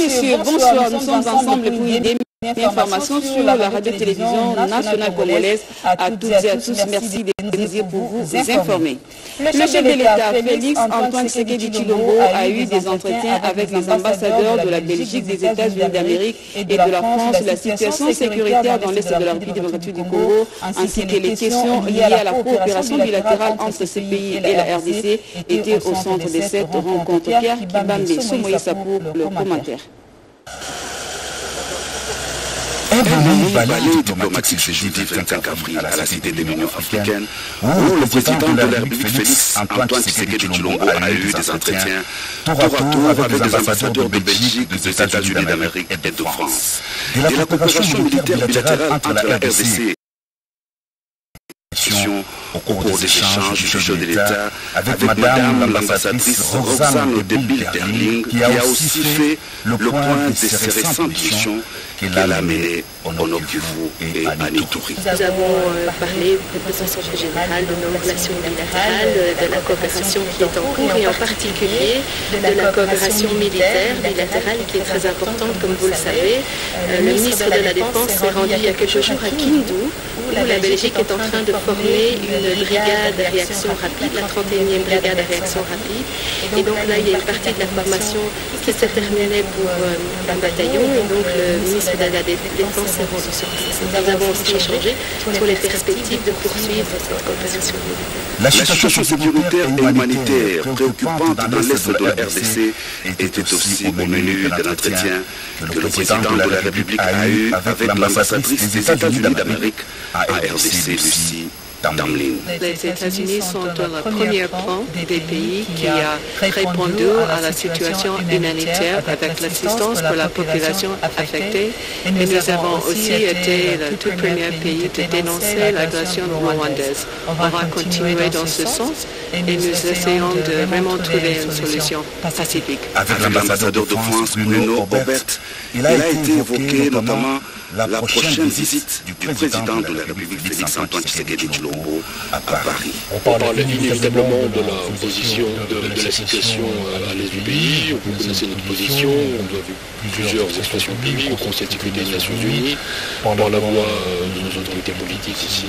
messieurs, bonsoir. Nous sommes ensemble pour une information sur la radio-télévision nationale congolaise. À toutes et à tous, merci de nous pour vous informer. Le chef de l'État, Félix Antoine Tshisekedi Chilombo, a eu des entretiens avec les ambassadeurs de la Belgique, des États-Unis d'Amérique et de la France sur la situation sécuritaire dans l'Est de la République démocratique du Congo, ainsi que les questions liées à la coopération bilatérale entre ces pays et la RDC étaient au centre de cette rencontre. Pierre Kibambe, Soumoye Sapou, le commentaire. Un balai diplomatique ce jeudi 25 avril à la Cité de l'Union africaine. où le président de la République Félix Antoine Tshisekedi Chilombo a eu des entretiens. tour à tour avec des ambassadeurs de Belgique, des États-Unis d'Amérique et de France. De la coopération militaire bilatérale entre la RDC au cours des échanges du chef de l'État avec Madame l'ambassadrice Roxane de Bilderling qui a aussi fait le point de ses récentes missions qu'elle a menées au Nord Kivu et à Nituri. Nous avons parlé de façon générale de nos relations bilatérales, de la coopération qui est en cours et en particulier de la coopération militaire bilatérale qui est très importante comme vous le savez. Le ministre de la Défense s'est rendu il y a quelques jours à Kindu où la Belgique est en train de former une brigade de réaction rapide, la 31e brigade de réaction rapide. Et donc là, il y a une partie de la formation qui se terminait pour un bataillon. Et donc le ministre de la Défense s'est rendu sur place. Nous avons aussi échangé sur les perspectives de poursuivre cette coopération La situation sécuritaire et humanitaire préoccupante dans l'Est de la RDC était aussi au menu de l'entretien que le président de la République a eu avec l'ambassadrice des États-Unis d'Amérique à RDC, Lucie les États-Unis sont dans le premier plan des pays qui a répondu à la situation humanitaire avec l'assistance pour la population affectée. Et nous avons aussi été le tout premier pays de dénoncer l'agression rwandaise. On va continuer dans ce sens et nous essayons de vraiment trouver une solution pacifique. Avec l'ambassadeur de France, Bruno Robert, il a été évoqué notamment la prochaine visite du président de la République, Félix Antoine Tshisekedi Chilombo, à Paris. On parle inévitablement de la position, de, de la situation à l'est du pays. Vous connaissez notre position. On a vu plusieurs expressions publiques au Conseil de sécurité des Nations Unies, par la voix de nos autorités politiques ici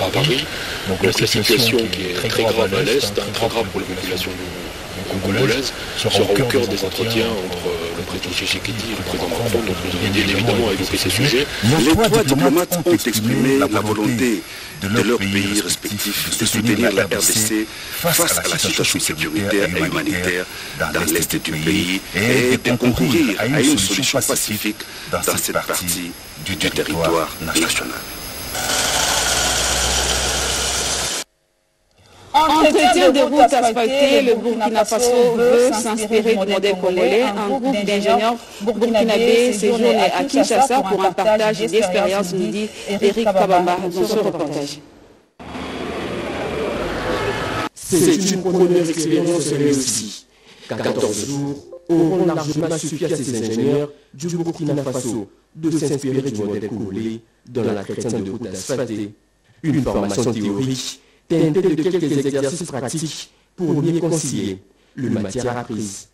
à Paris. Donc la situation qui est très grave à l'est, très grave pour la population congolaise, sera au cœur des entretiens entre le président Tshisekedi et le président Macron. Donc nous avons bien évidemment évoqué ces sujets. Les trois diplomates ont exprimé la volonté de leurs pays respectifs de soutenir la RDC face à la situation sécuritaire et humanitaire dans l'est du pays et de concourir à une solution pacifique dans cette partie du territoire national. Entretien de route asphaltée, le Burkina Faso veut s'inspirer du modèle congolais. Un groupe d'ingénieurs burkinabés séjourne à Kinshasa pour un partage d'expériences, nous dit Eric Kabamba dans ce reportage. C'est une première expérience réussie, car 14 jours auront largement suffi à ces ingénieurs du Burkina Faso de s'inspirer du modèle congolais dans la chrétienne de route asphaltée. Une formation théorique teintée de quelques exercices pratiques pour mieux concilier le matière apprise.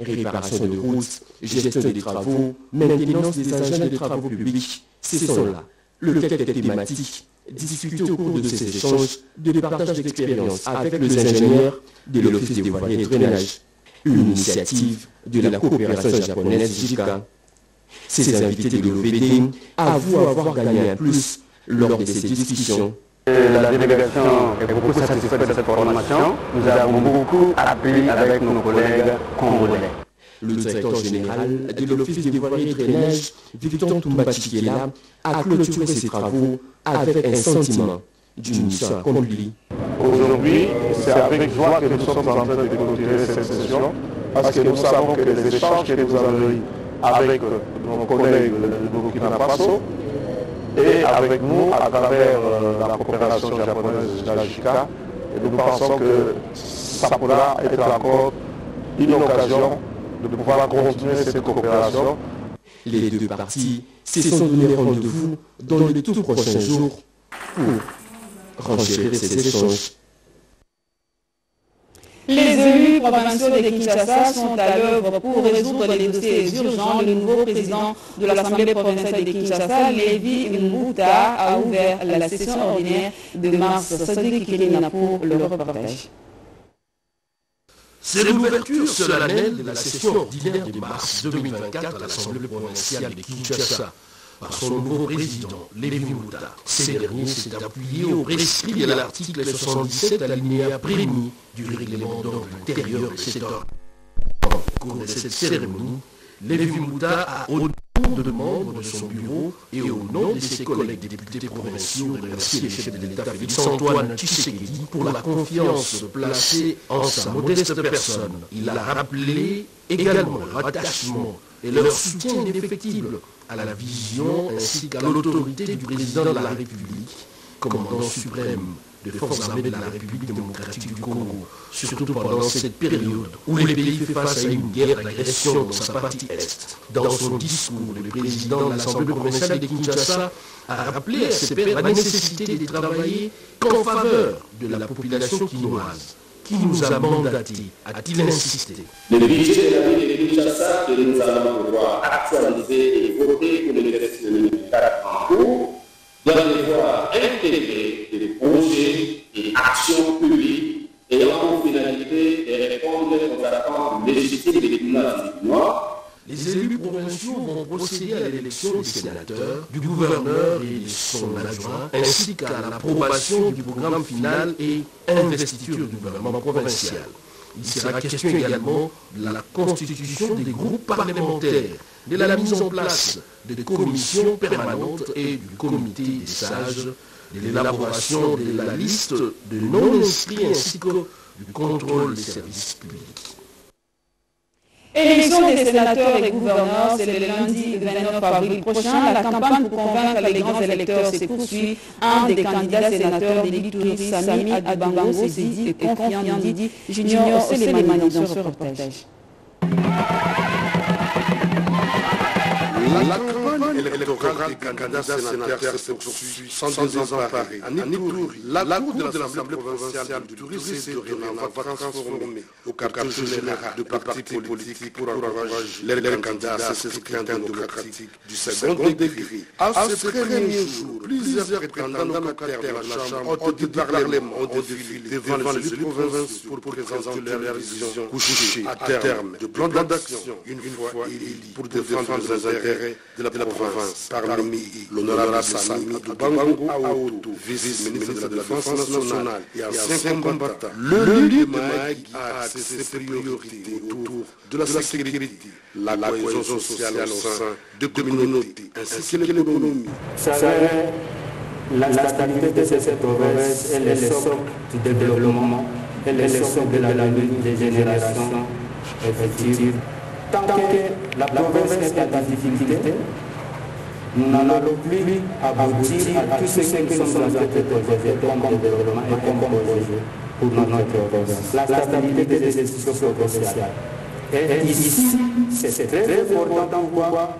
Réparation de routes, gestion des travaux, maintenance des agents de travaux publics, ce sont là le quelques thématiques discuté au cours de ces échanges de partage d'expérience avec les ingénieurs de l'Office des voiries et drainage, une initiative de la coopération japonaise JICA. Ces invités de l'OVD avouent avoir gagné un plus lors de ces discussions. La délégation est beaucoup satisfaite de cette formation. Nous avons beaucoup appris avec nos collègues congolais. Le directeur général de l'Office des voiries et drainage, Victor Toumbachikiela, a clôturé ses travaux avec un sentiment d'une mission accomplie. Aujourd'hui, c'est avec joie que nous sommes en train de clôturer cette session parce que nous savons que les échanges que nous avons eus avec nos collègues de Burkina Faso et avec nous à travers la coopération japonaise de la JICA, nous pensons que ça pourra être encore une occasion de pouvoir continuer cette coopération. Les deux parties se sont donné rendez-vous dans les tout prochains jours pour renchérir ces échanges. Les élus provinciaux de Kinshasa sont à l'œuvre pour résoudre les dossiers urgents. Le nouveau président de l'Assemblée provinciale de Kinshasa, Lévi Mbouta, a ouvert la session ordinaire de mars. Sadiq Kirina pour le reportage. C'est l'ouverture solennelle de la session ordinaire de mars 2024 à l'Assemblée provinciale de Kinshasa par son nouveau président, Lévi Mouta. Ces derniers s'est appuyé au prescrit de l'article 77 alinéa prémis du règlement d'ordre intérieur de cet ordre. Au cours de cette cérémonie, Lévi Mouta a, au nom de membres de son bureau et au nom de ses collègues députés provinciaux, remercié le chef de l'État Félix Antoine Tshisekedi pour la confiance placée en sa modeste personne. Il a rappelé également leur attachement et leur soutien indéfectible à la vision ainsi qu'à l'autorité du président de la République, commandant suprême des forces armées de la République démocratique du Congo, surtout pendant cette période où le pays fait face à une guerre d'agression dans sa partie Est. Dans son discours, le président de l'Assemblée provinciale de Kinshasa a rappelé à ses pairs la nécessité de travailler qu'en faveur de la population quinoise qui nous a mandaté, a-t-il insisté? Le budget de la ville de Kinshasa que nous allons pouvoir actualiser et voter pour l'exercice 2024 en cours doit devoir intégrer des projets et actions publiques ayant pour finalité de répondre aux attentes légitimes des Quinois les élus provinciaux vont procéder à l'élection des sénateurs, du gouverneur et de son adjoint, ainsi qu'à l'approbation du programme final et investiture du gouvernement provincial. Il sera question également de la constitution des groupes parlementaires, de la mise en place des commissions permanentes et du comité des sages, de l'élaboration de la liste de non-inscrits ainsi que du contrôle des services publics. Élection des sénateurs et gouverneurs, c'est le lundi 29 avril prochain. La campagne pour convaincre les grands électeurs se poursuit. Un des candidats sénateurs de l'Ituri, Sami Adbango, s'est dit et confiant Didi Junior Selemani dans ce reportage. La campagne électorale des candidats sénateurs se poursuit sans désemparer. À la cour de l'Assemblée provinciale du tourisme s'est dorénavant transformée au quartier général de partis politiques pour encourager les candidats à scrutin démocratique du second degré. À ce premier jour, plusieurs prétendants locataires de la Chambre haute du Parlement ont défilé devant les élus provinciaux pour présenter leur vision couchée à terme de plan d'action une fois élus pour défendre les intérêts de la province. Parmi l'honorable Sami Adubango Aoto, vice-ministre de la Défense nationale et ancien combattant, le lieu de Maïg a ses priorités autour de la sécurité, la cohésion sociale au sein de communautés ainsi que l'économie. La stabilité de cette province est le socle du développement et le socle de la vie des générations effectives. Tant que la province est en difficulté, nous n'allons plus aboutir à tout ce que nous sommes en train de proposer comme développement et comme projet pour notre province. La stabilité des institutions provinciales. Et ici, c'est très important pourquoi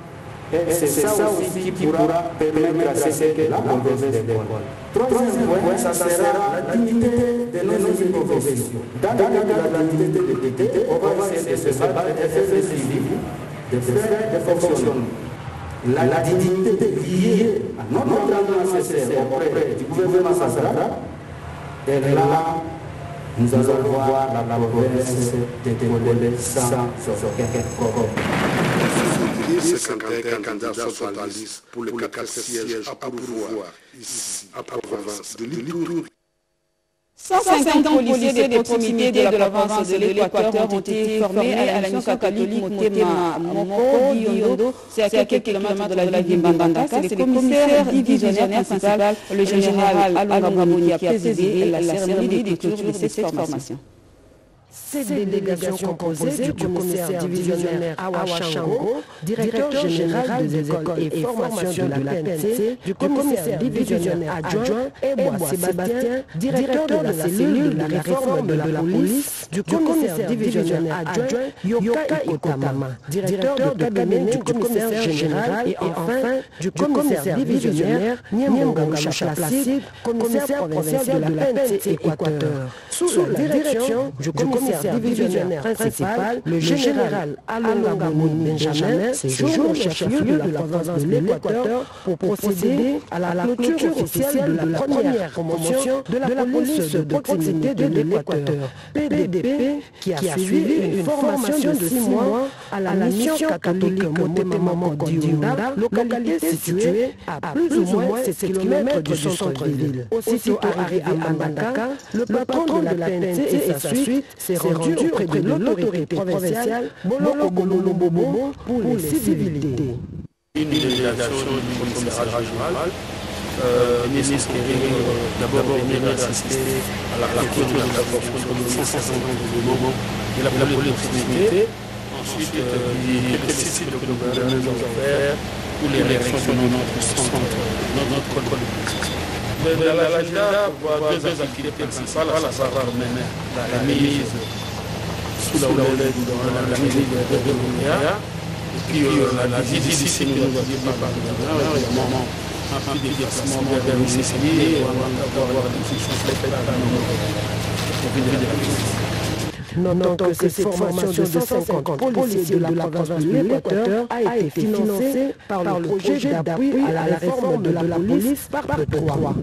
et c'est ça aussi qui pourra permettre à ce que la province développe. Troisième point, ça sera la dignité de nos provinciaux. Dans le de la dignité des députés, on se battre et de faire des fonctionnements. La, la dignité liée à notre nécessaire auprès du gouvernement central, et là, nous allons voir la province dévoiler sans aucun problème. 51 candidats sont en liste pour les à ici à province de l'Ituri. 150 policiers des proximités de la province de l'Équateur ont été formés à la mission catholique Motema Moko c'est à quelques kilomètres de la ville de Mbandaka. C'est le commissaire divisionnaire principal, le général Alongaboni, qui a présidé la cérémonie de clôture de cette formation. Cette délégation composée du commissaire divisionnaire Awa Chango, directeur général des écoles et formations de la PNC, du commissaire divisionnaire adjoint et moi Sébastien, directeur de la cellule de la réforme de la police, du commissaire divisionnaire adjoint Yoka Ikotama, directeur de cabinet du commissaire général et enfin du commissaire divisionnaire Niamgonga Placide, commissaire provincial de la PNC Équateur. Sous la direction du commissaire commissaire divisionnaire principal, le général Alonga Benjamin, séjourne au chef-lieu de la province de l'Équateur pour procéder à la clôture officielle de la première promotion de la police de proximité de l'Équateur, PDDP, qui a suivi une formation de six mois à la mission catholique Motemama Diunda, localité située à plus ou moins 7 km du centre-ville. Aussitôt arrivé à Mandaka, le patron de la PNC et sa suite s'est rendu auprès de l'autorité provinciale Boloko pour les civilités. Une délégation du commissariat euh, ministre Kering d'abord venir assister à la clôture de la construction de 150 de Bobo et la proximité. Ensuite, gouvernement nous pour les réactions de notre centre, notre contrôle de l'agenda, voit deux activités principales, à savoir la mise sous la houlette de la musique de et puis la visite ici que nous avons dit par le gouvernement, évidemment, un peu de déplacement vers le Sicile, et on va avoir des discussions faites à Notons que cette formation de 150 policiers de la province de l'Équateur a été financée par le projet d'appui à la réforme de la police par le 3.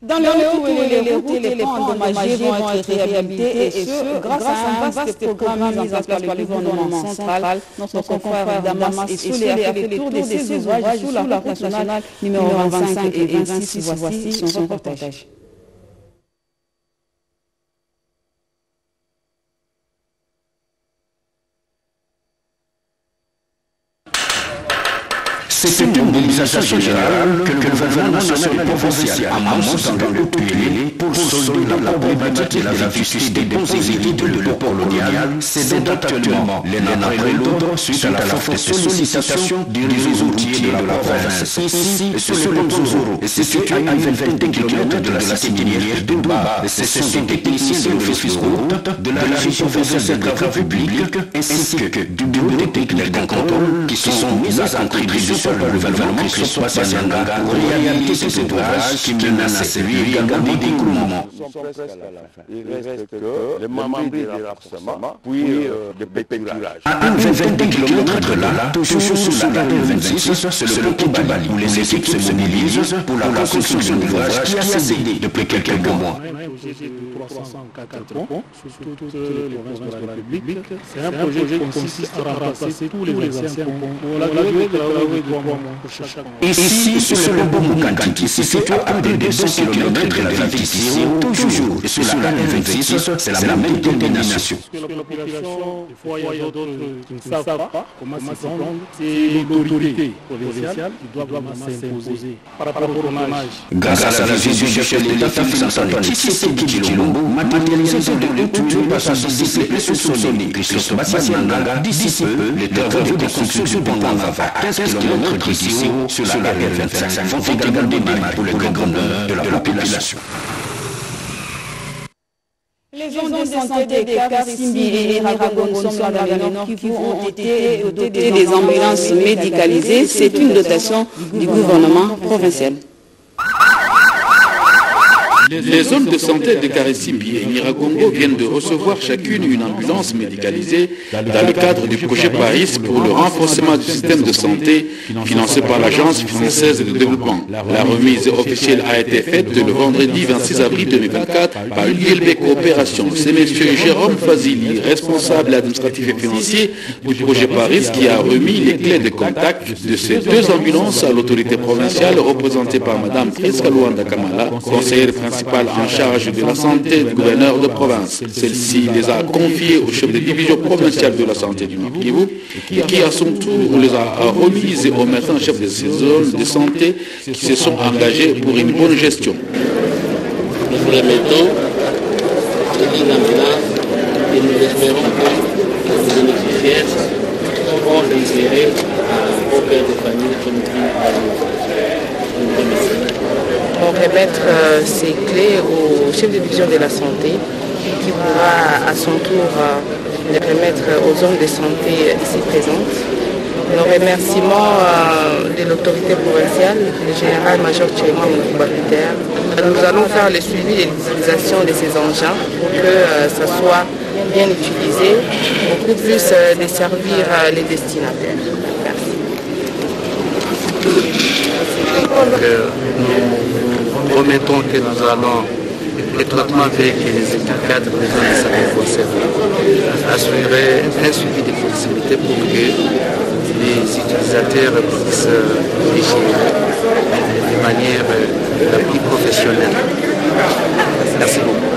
Dans le haut les, les routes et les ponts endommagés vont être réhabilités et ce, grâce à un vaste programme mis en place par le gouvernement central. Notre confrère Damas et Soulé a fait le tour de ces ouvrages sous la route nationale numéro 25 et 26. Voici son reportage. C'est mobilisation générale que le gouvernement national provincial amorce dans le Haut-Tuélé pour solder la problématique de la vétusté des et de l'époque coloniale, c'est actuellement l'un après l'autre suite à la forte sollicitation du réseau routier de la province. Ici, sur le pont Zoro, situé à une vingtaine de kilomètres de la cité minière d'Ouba, ce sont des techniciens de l'office route de la région provinciale des travaux publics ainsi que du bureau technique d'un contrôle qui sont mis à contribution par le gouvernement Christophe ces ouvrages qui également d'écroulement. Il reste que les membres du renforcement, puis des péturages. À une vingtaine de kilomètres de là, toujours sous la rue 26, c'est le où les équipes se mobilisent pour la construction d'un ouvrage qui a cédé depuis quelques mois. C'est un projet qui consiste à remplacer tous les anciens ponts. La durée de travaux est de trois mois pour chaque pont. Ici, sur le Mukanti, qui se situe à plus de 200 km de la ville d'ici, toujours sur la N26, c'est la même détermination. La population, des fois, il y a d'autres qui ne savent pas comment s'y prendre. C'est l'autorité provinciale qui doit vraiment s'imposer par rapport au dommage. Grâce à la vision du chef de l'État, Félix Antoine Tshisekedi matérialisé de tout par sa discipline Christophe Bassiananga, d'ici peu, les travaux de construction du pont Vava, à 15 km d'ici, sur la R25, font également démarrer pour le grand bonheur de la population. Les zones de santé des Simbi et Ragon sont dans le Nord Kivu ont été dotées des ambulances médicalisées. C'est une dotation du gouvernement provincial. Les zones de santé de Karesimbi et Niragongo viennent de recevoir chacune une ambulance médicalisée dans le cadre du projet Paris pour le renforcement du système de santé financé par l'Agence française de développement. La remise officielle a été faite le vendredi 26 avril 2024 par ULB Coopération. C'est M. Jérôme Fazili, responsable administratif et financier du projet Paris, qui a remis les clés de contact de ces deux ambulances à l'autorité provinciale représentée par Mme Priska Luanda Kamala, conseillère principale en charge de la santé du gouverneur de province. Celle-ci les a confiés au chef de division provinciale de la santé du Nord Kivu, qui à son tour les a remises au médecin chef de ces zones de santé qui se sont engagés pour une bonne gestion. Nous et nous espérons que les de famille comme pour remettre euh, ces clés au chef de division de la santé qui pourra à son tour euh, les remettre aux zones de santé ici présentes. nos remerciements de l'autorité provinciale, le général-major Tchéma. Nous allons faire le suivi de l'utilisation de ces engins pour que ça soit bien utilisé, beaucoup plus desservir les destinataires. Nous promettons que nous allons étroitement avec les états cadres des zones de santé assurer un suivi de proximité pour que les utilisateurs puissent gérer de manière la plus professionnelle. Merci beaucoup.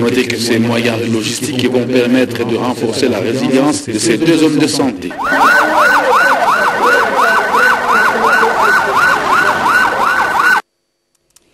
Notez que ces moyens logistiques vont permettre de renforcer la résilience de ces deux zones de santé.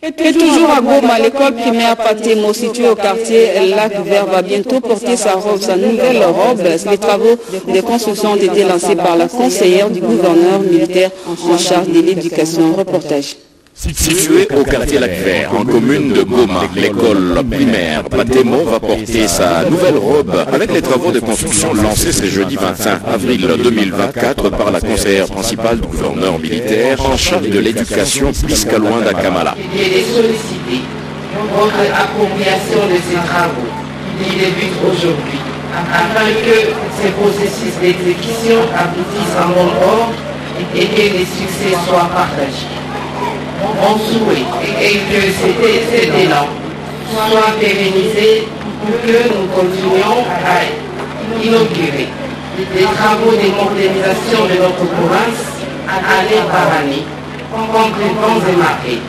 Et toujours à Goma, l'école primaire Patemo située au quartier Lac Vert va bientôt porter sa robe, sa nouvelle robe. Les travaux de construction ont été lancés par la conseillère du gouverneur militaire en charge de l'éducation. Reportage. Située au quartier Lac Vert, en commune de Goma, l'école primaire Patemo va porter sa nouvelle robe avec les travaux de construction lancés ce jeudi 25 avril 2024 par la conseillère principale du gouverneur militaire en charge de l'éducation Prisca Luanda Kamala. Il est sollicité pour l'appropriation de ces travaux qui débutent aujourd'hui afin que ces processus d'exécution aboutissent en bon ordre et que les succès soient partagés mon souhait est que cet élan soit pérennisé pour que nous continuions à inaugurer des travaux de modernisation de notre province année par année, concrètement démarrés.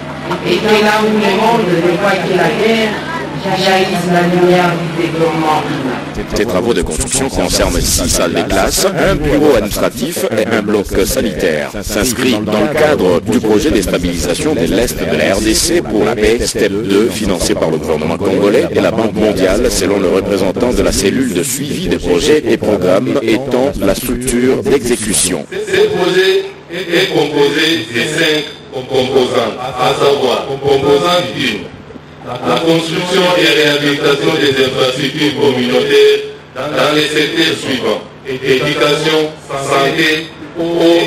Et que là où le monde ne voit que la guerre, jaillisse la lumière du développement humain. Ces travaux de construction concernent six salles de classe, un bureau administratif et un bloc sanitaire. S'inscrit dans le cadre du projet de stabilisation de l'Est de la RDC pour la paix, STEP 2, financé par le gouvernement congolais et la Banque mondiale, selon le représentant de la cellule de suivi des projets et programmes étant la structure d'exécution. Ce projet est composé de cinq composants, à savoir composante 1 la construction et réhabilitation des infrastructures communautaires dans les secteurs suivants. Éducation, santé, eau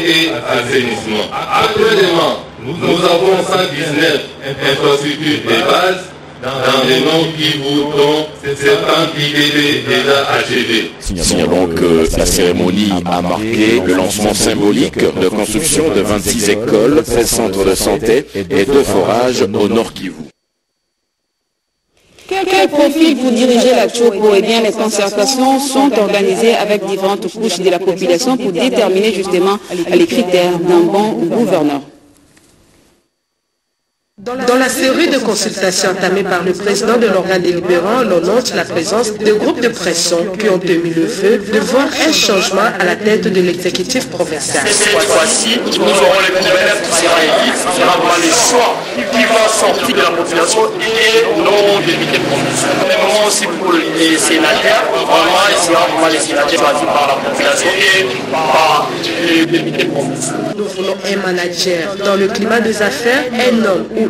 et assainissement. Actuellement, nous avons 119 infrastructures de base dans les noms qui voudront certains qui étaient déjà achevés. Signalons que la cérémonie a marqué le lancement symbolique de construction de 26 écoles, 13 centres de santé et deux forages au Nord Kivu. Quel profil pour diriger la Chopo Eh bien, les concertations sont organisées avec différentes couches de la population pour déterminer justement les critères d'un bon gouverneur. Dans la série de consultations entamées par le président de l'organe délibérant, l'on note la présence de groupes de pression qui ont émis le feu de voir un changement à la tête de l'exécutif provincial. Cette fois-ci, nous aurons les gouverneurs qui seront élus, ce sera vraiment les choix qui vont sortir de la population et nos députés provinciaux. Même aussi pour les sénateurs, vraiment, il sera vraiment les sénateurs choisis par la population et par les députés provinciaux. Nous voulons un manager dans le climat des affaires, un homme ou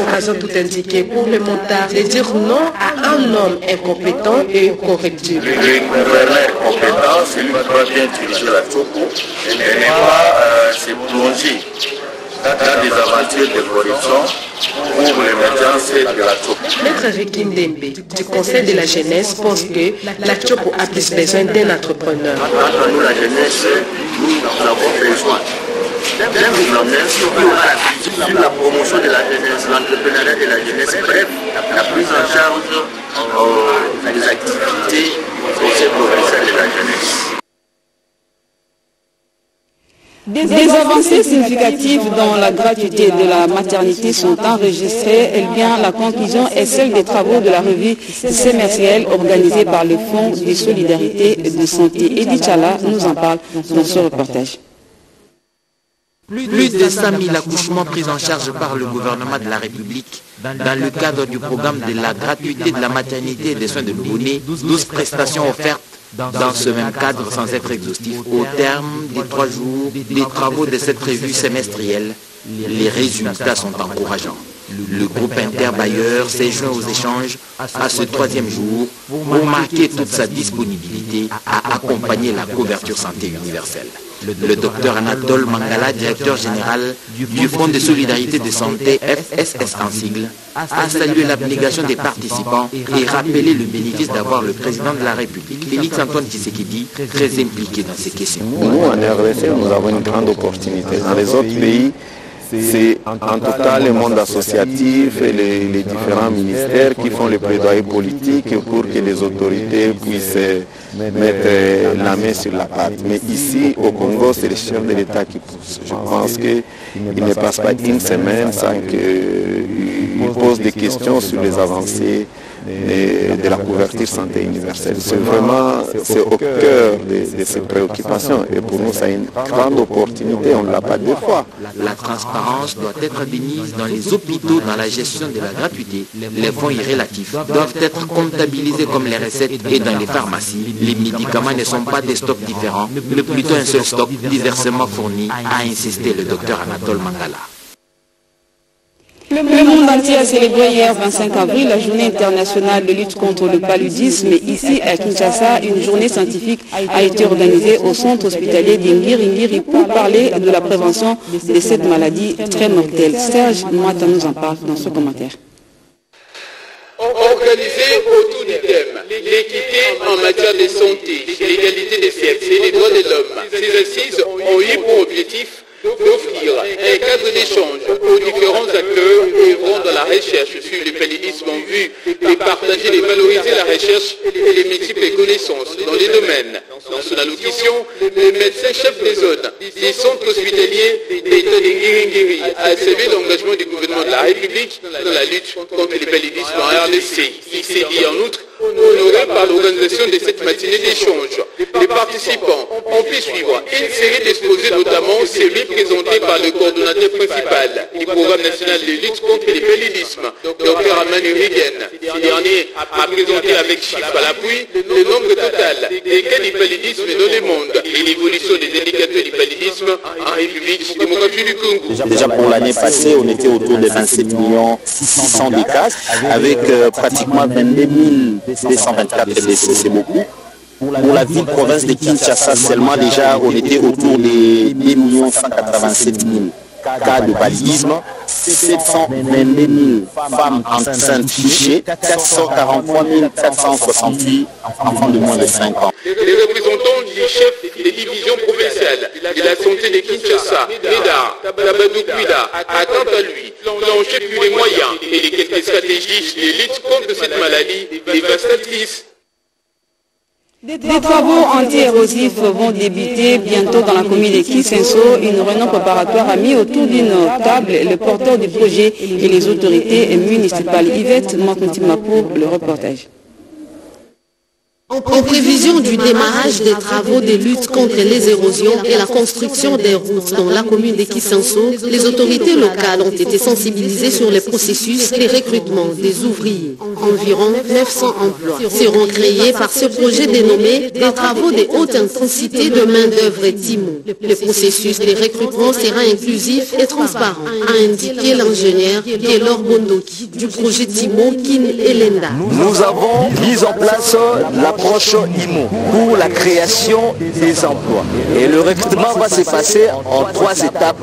Occasion tout indiquée pour le montard de dire non à un homme incompétent et correctif. Le gouverneur compétent, celui qui doit bien diriger la Choco, et n'est pas euh, se plonger dans des aventures de corruption pour l'émergence de la Choco. Maître Ricky Ndembe du Conseil de la jeunesse pense que la Choco a plus besoin d'un entrepreneur. Entre nous, la jeunesse, nous avons besoin d'un la, sur la promotion de la jeunesse, l'entrepreneuriat de la jeunesse, bref, la prise en charge euh, des activités au provincial de la jeunesse. Des, avancées significatives dans la gratuité de la maternité sont enregistrées. Et bien, la conclusion est celle des travaux de la revue semestrielle organisée par le Fonds de solidarité de santé. Edith Chala nous en parle dans ce reportage. Plus de 100 000 accouchements pris en charge par le gouvernement de la République dans le cadre du programme de la gratuité de la maternité et des soins de nouveau-nés, 12 prestations offertes dans ce même cadre sans être exhaustif. Au terme des trois jours des travaux de cette revue semestrielle, les résultats sont encourageants. Le groupe interbailleur s'est joint aux échanges à ce troisième jour pour marquer toute sa disponibilité à accompagner la couverture santé universelle. Le docteur Anatole Mangala, directeur général du Fonds de solidarité de santé FSS en sigle, a salué l'abnégation des participants et rappelé le bénéfice d'avoir le président de la République, Félix Antoine Tshisekedi, très impliqué dans ces questions. Nous, en RDC, nous avons une grande opportunité. Dans les autres pays, c'est en tout cas le monde associatif et les, différents ministères qui font les plaidoyers politiques pour que les autorités puissent mettre la main sur la pâte. Mais ici, au Congo, c'est les chefs de l'État qui poussent. Je pense qu'il ne passe pas une semaine sans qu'ils posent des questions sur les avancées de, la couverture santé universelle. C'est vraiment c'est au cœur de, ces préoccupations. Et pour nous, c'est une grande opportunité, on ne l'a pas deux fois. La transparence doit être bénise dans les hôpitaux, dans la gestion de la gratuité. Les fonds irrélatifs doivent être comptabilisés comme les recettes et dans les pharmacies. Les médicaments ne sont pas des stocks différents, mais plutôt un seul stock diversement fourni, a insisté le docteur Anatole Mangala. Le monde entier a célébré hier 25 avril la journée internationale de lutte contre le paludisme. Ici à Kinshasa, une journée scientifique a été organisée au centre hospitalier d'Ingiri pour parler de la prévention de cette maladie très mortelle. Serge Mouata nous en parle dans ce commentaire. Organisé autour du thème l'équité en matière de santé, l'égalité des sexes et les droits de l'homme, ces assises ont eu pour objectif d'offrir un cadre d'échange aux différents acteurs œuvrant dans la recherche sur le paludisme en vue de partager et valoriser la recherche et les multiples connaissances dans les domaines. Dans son allocution, le médecin chef des zones du centre hospitalier d'État de Guiringiri a salué l'engagement du gouvernement de la République dans la lutte contre le paludisme en RDC. Il s'est dit en outre honoré par l'organisation de cette matinée d'échange. Les participants ont pu suivre une série d'exposés, notamment celui présenté par le coordonnateur principal du programme national de lutte contre le paludisme, Dr Amanu Rigen. Ce dernier a présenté avec chiffres à l'appui le nombre total des cas du dans le monde et l'évolution des indicateurs du en République démocratique du Congo. Déjà pour l'année passée, on était autour de 27 millions 600 de cas, avec euh, pratiquement 22 224 blessés, c'est beaucoup. Pour la ville-province de Kinshasa seulement, déjà, on était autour des 2 187 000 cas de paludisme, 722 000 femmes enceintes fichées, 443 468 enfants de moins de 5 ans. Les représentants du chef des divisions provinciales de la santé de Kinshasa, Neda Tabadou Kuida, a quant à lui les moyens et les stratégies cette maladie dévastatrice des travaux anti-érosifs vont débuter bientôt dans la commune de Kisenso. Une réunion préparatoire a mis autour d'une table le porteur du projet et les autorités municipales. Yvette Makontima pour le reportage. En prévision du démarrage des travaux de lutte contre les érosions et la construction des routes dans la commune de Kisenso, les autorités locales ont été sensibilisées sur les processus et recrutement des ouvriers. Environ 900 emplois seront créés par ce projet dénommé des travaux de haute intensité de main-d'œuvre TIMO. Le processus de recrutement sera inclusif et transparent, a indiqué l'ingénieur Gaylor Bondoki du projet TIMO Kin Elenda. Nous avons mis en place la approche IMO pour la création des emplois. Et le recrutement va se passer en trois étapes.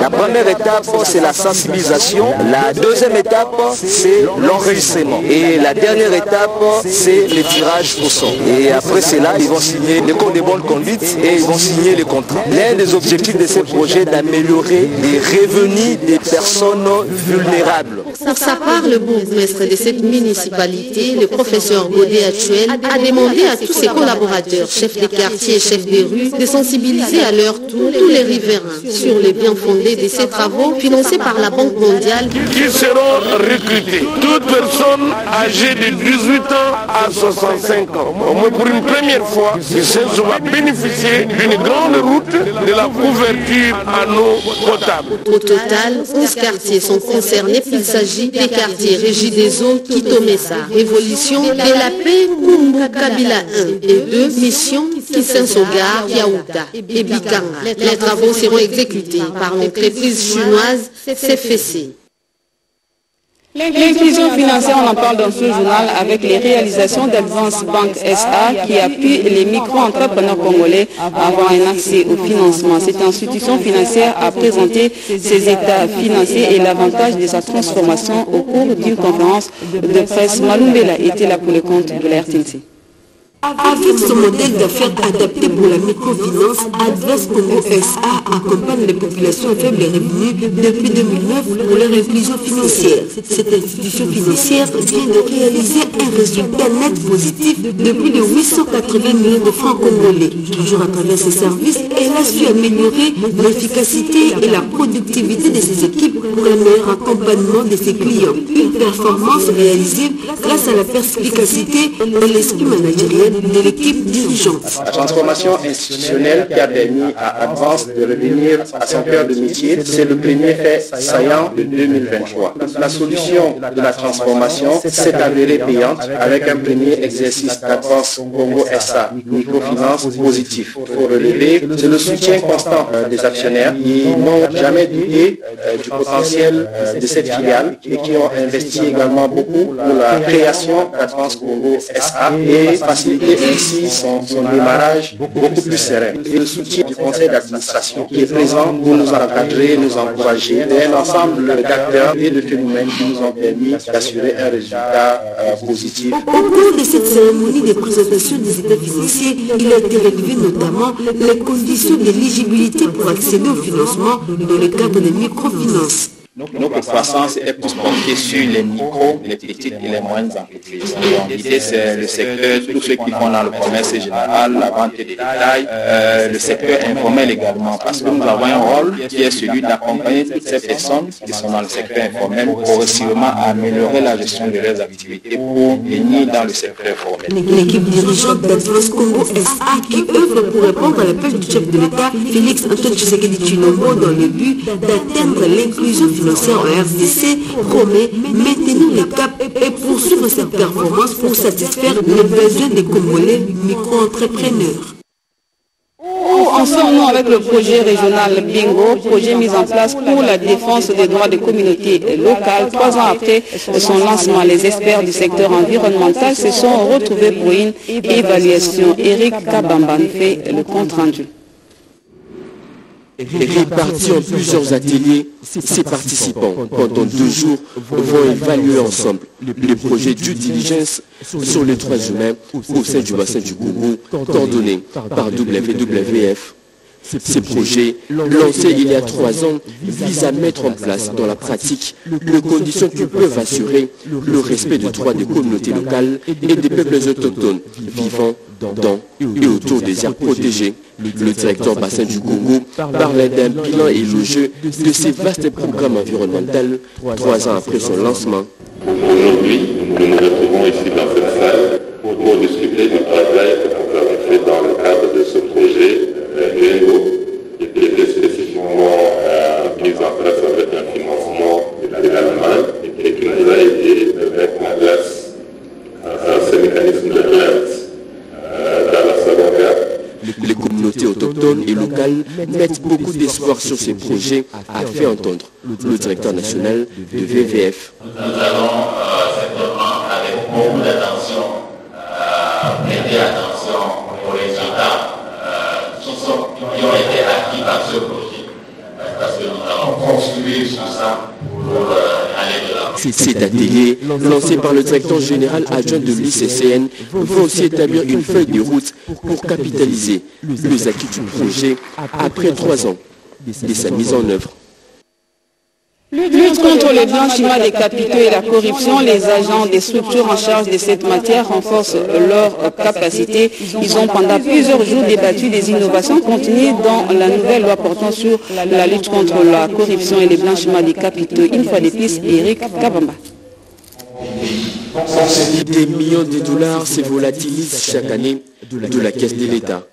La première étape, c'est la sensibilisation. La deuxième étape, c'est l'enregistrement. Et la dernière étape, c'est le tirage au son. Et après cela, ils vont signer le code de bonne conduite et ils vont signer les contrats. L'un des objectifs de ce projet est d'améliorer les revenus des personnes vulnérables. Pour sa part, le bourgmestre de cette municipalité, le professeur Godet actuel, a demandé à tous ses collaborateurs, chefs des quartiers et chefs des rues, de sensibiliser à leur tour tous les riverains sur les biens fondés de ces travaux financés par la Banque mondiale. Qui seront recrutés Toute personne âgée de 18 ans à 65 ans. Au moins pour une première fois, le va bénéficier d'une grande route de la couverture en eau potable. Au total, 11 quartiers sont concernés. Il s'agit des quartiers régis des eaux, Kitomesa, Révolution, de la paix, Kumbu, Kabila 1 et 2, Mission, Kisensogar, Yaouta et Bikanga. Les travaux seront exécutés par l'entreprise chinoise CFC. L'inclusion financière, on en parle dans ce journal avec les réalisations d'Advance Bank SA qui appuie les micro-entrepreneurs congolais à avoir un accès au financement. Cette institution financière a présenté ses états financiers et l'avantage de sa transformation au cours d'une conférence de presse. Malumbela était là pour le compte de la. Avec son modèle d'affaires adapté pour la microfinance, Advance Congo SA accompagne les populations à faible revenu depuis 2009 pour leur inclusion financière. Cette institution financière vient de réaliser un résultat net positif de plus de 880 millions de francs congolais. Toujours à travers ses services, elle a su améliorer l'efficacité et la productivité de ses équipes pour un meilleur accompagnement de ses clients. Une performance réalisée grâce à la perspicacité et l'esprit managériel La transformation institutionnelle qui a permis à Advance de revenir à son cœur de métier, c'est le premier fait saillant de 2023. La solution de la transformation s'est avérée payante avec un premier exercice d'Advance Congo SA, microfinance positif. Faut relever, c'est le soutien constant des actionnaires qui n'ont jamais douté du potentiel de cette filiale et qui ont investi également beaucoup pour la création d'Advance Congo SA et faciliter ainsi son, son, démarrage beaucoup plus serein. Et le soutien du conseil d'administration qui est présent pour nous encadrer, nous encourager, et un ensemble d'acteurs et de phénomènes qui nous ont permis d'assurer un résultat euh, positif. Au cours de cette cérémonie de présentation des états financiers, il a été relevé notamment les conditions d'éligibilité pour accéder au financement dans le cadre des microfinances. Notre croissance est plus portée sur les micros, les petites et les moyennes entreprises. L'idée, c'est le secteur, tous ceux qui font dans le commerce général, la vente des détails, euh, le secteur informel également, parce que nous avons un rôle qui est celui d'accompagner toutes ces personnes qui sont dans le secteur informel progressivement à améliorer la gestion de leurs activités pour venir dans le secteur formel. L'équipe dirigeante d'Advance Congo SA qui œuvre pour répondre à l'appel du chef de l'État, Félix Antoine Tshisekedi Chilombo, dans le but d'atteindre l'inclusion financière en RDC promet maintenir le cap et poursuivre cette performance pour satisfaire les besoins des Congolais micro-entrepreneurs. En sommes-nous avec le projet régional Bingo, projet mis en place pour la défense des droits des communautés locales. Trois ans après son lancement, les experts du secteur environnemental se sont retrouvés pour une évaluation. Eric Kabamban fait le compte rendu. Répartis en plusieurs ateliers, ces participants, pendant deux jours, vont évaluer ensemble le projet due diligence sur les droits humains au sein du bassin du Congo, coordonné par WWF. Ces projets, lancés il y a trois ans, visent à mettre en place dans la pratique les conditions qui peuvent assurer le respect des droits des communautés locales et des peuples autochtones vivant dans et autour des aires protégées. Le directeur bassin du Congo parlait d'un bilan élogieux de ces vastes programmes environnementaux trois ans après son lancement. Aujourd'hui, nous nous retrouvons ici dans cette salle pour discuter du travail que nous avons fait dans le cadre de ce projet Bingo, qui était spécifiquement mis en place avec un financement de l'Allemagne et qui nous a aidé de mettre en place ce mécanisme de plainte les communautés autochtones et locales mettent beaucoup d'espoir sur ces projets, a fait entendre le directeur national de VVF. Nous Cet atelier, lancé par le directeur général adjoint de l'ICCN, va aussi établir une feuille de route pour capitaliser les acquis du projet après trois ans de sa mise en œuvre. Lutte contre le blanchiment des capitaux et la corruption, les agents des structures en charge de cette matière renforcent leur capacité. Ils ont pendant plusieurs jours débattu des innovations contenues dans la nouvelle loi portant sur la lutte contre la corruption et le blanchiment des capitaux. Une fois de plus, Eric Kabamba. Des millions de dollars se volatilisent chaque année de la caisse de l'État.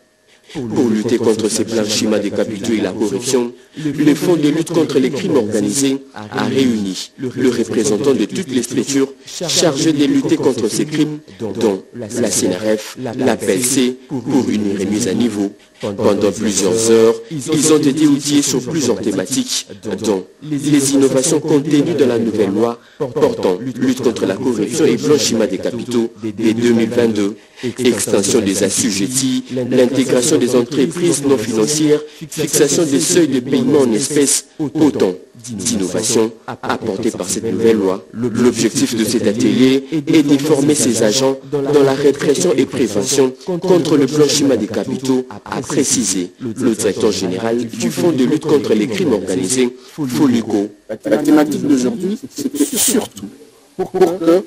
Pour lutter contre ces blanchiments des capitaux et la corruption, le Fonds de lutte contre les crimes organisés a réuni le représentant de toutes les structures chargées de lutter contre ces crimes, dont la CNRF, la PLC, pour une remise à niveau. Pendant plusieurs heures, ils ont été outillés sur plusieurs thématiques, dont les innovations contenues dans la nouvelle loi portant lutte contre la corruption et blanchiment des capitaux de 2022, extension des assujettis, l'intégration des entreprises non financières, fixation des seuils de paiement en espèces, autant d'innovations apportées par cette nouvelle loi. L'objectif de cet atelier est de former ces agents dans la répression et prévention contre le blanchiment des capitaux, a précisé le directeur général du Fonds de lutte contre les crimes organisés, Folico. La thématique d'aujourd'hui, c'était surtout pour que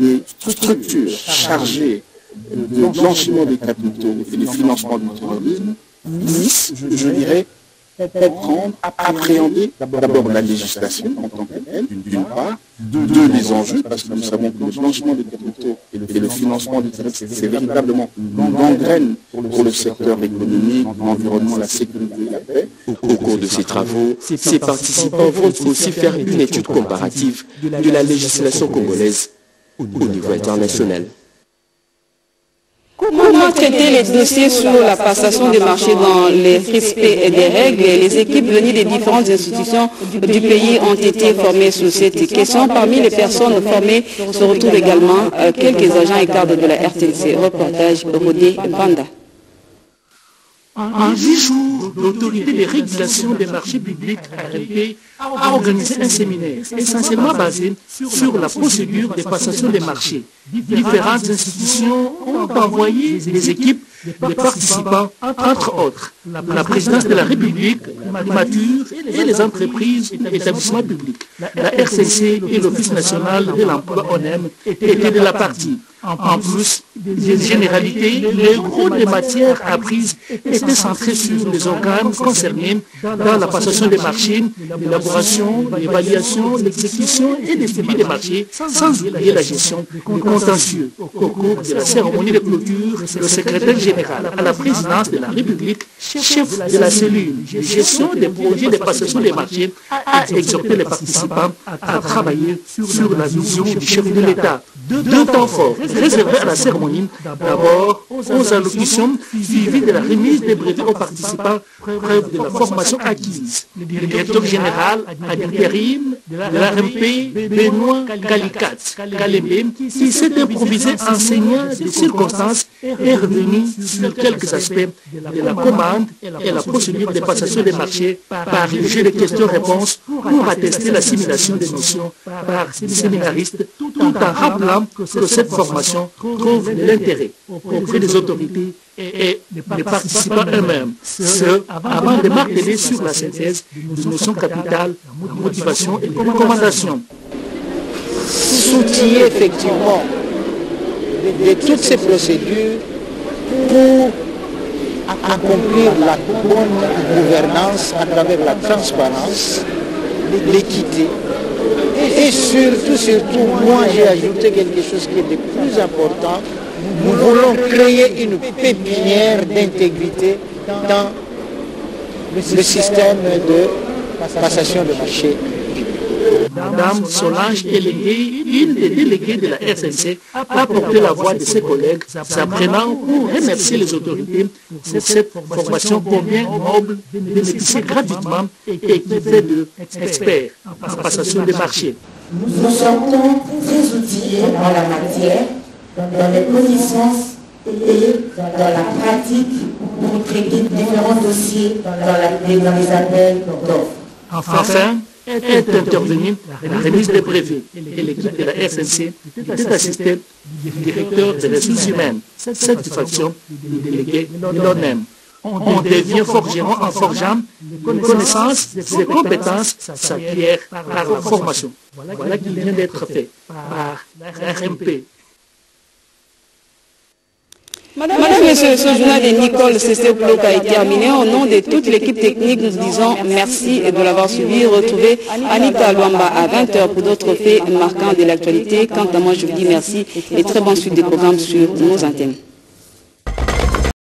les structures chargées de blanchiment des capitaux et du financement du terrorisme puissent, je dirais, comprendre, appréhender d'abord la législation en tant que telle, d'une part, deux, les enjeux, parce que nous savons que le blanchiment des capitaux et le, financement du terrorisme, c'est véritablement une gangrène pour le secteur économique, l'environnement, la sécurité et la paix. Au cours de ces travaux, ces participants vont aussi faire une étude comparative de la législation congolaise au niveau international. Comment traiter les dossiers sur la passation des marchés dans les respect des règles? Les équipes venues des différentes institutions du pays ont été formées sur cette question. Parmi les personnes formées se retrouvent également quelques agents et cadres de la RTC. Reportage Rodé Banda. En dix jours, l'autorité de régulation des marchés publics, RLP, a organisé un séminaire essentiellement basé sur la procédure de passation des marchés. Différentes institutions ont envoyé des équipes de participants, entre autres, la présidence de la République, Mature et les entreprises et établissements publics. La RCC et l'Office national de l'emploi ONEM étaient de la partie. En plus des généralités, le gros des matières apprises était centré sur les organes concernés dans la passation des marchés, l'élaboration, l'évaluation, l'exécution et le suivi des marchés, sans oublier la gestion du contentieux. Au cours de la cérémonie de clôture, le secrétaire général à la présidence de la République, chef de la cellule de gestion des projets de passation des marchés, a exhorté les participants à travailler sur la vision du chef de l'État. Deux temps forts réservés à la cérémonie. D'abord, aux allocutions suivies de la remise des brevets aux participants, preuve de la formation acquise. Le directeur général à l'intérim de l'ARMP, Benoît Galicat, Kalembe, qui s'est improvisé enseignant des circonstances, est revenu sur quelques aspects de la commande et la procédure de passation des marchés par le jeu de questions-réponses pour attester l'assimilation des notions par les séminaristes, tout en rappelant que cette formation trouve de l'intérêt auprès des autorités et des participants eux-mêmes, ce avant de marteler sur la synthèse des notions capitales, motivation et recommandation. S'outiller effectivement de toutes ces procédures pour accomplir la bonne gouvernance à travers la transparence, l'équité et surtout, surtout, moi j'ai ajouté quelque chose qui est de plus important. Nous voulons créer une pépinière d'intégrité dans le système de passation de marché. Madame Solange Déléguée, une des déléguées de la RCC, a porté la voix de ses collègues, s'apprenant pour remercier les autorités pour cette formation combien noble de bénéficier gratuitement et équipée d'experts en passation des marchés. Nous sentons très outillés en la matière, dans les connaissances et dans la pratique pour traiter différents dossiers dans, dans les appels d'offres. Enfin, est intervenue la remise des brevets et l'équipe de la SNC était assistée du directeur des ressources humaines, satisfaction du délégué de l'ONEM. On devient forgeron en forgeant les connaissances, les compétences s'acquièrent par la formation. Voilà qui vient d'être fait par RMP. Madame, Monsieur, ce journal de Nicole Cécé-Ploc a été terminé. Au nom de toute l'équipe technique, nous disons merci de l'avoir suivi. Retrouvez Anita Luamba à 20h pour d'autres faits marquants de l'actualité. Quant à moi, je vous dis merci et très bonne suite des programmes sur nos antennes.